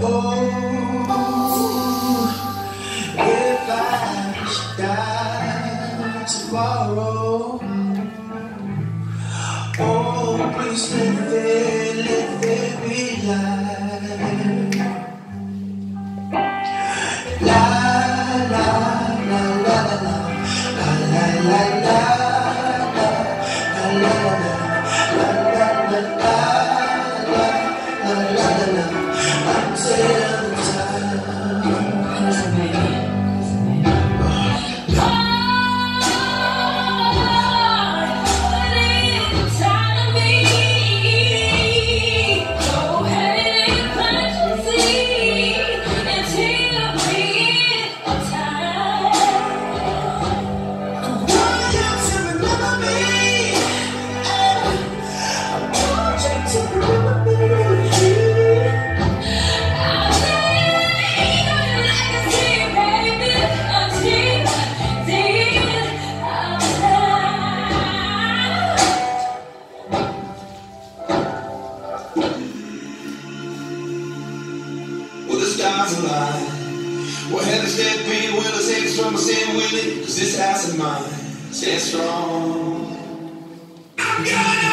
Oh, if I die tomorrow, oh, please let there, let there be light. La la la la la la la la la Well, the stars align. Well, heaven's dead beat will us take from us in with it. Cause this house of mine stands strong. I'm gonna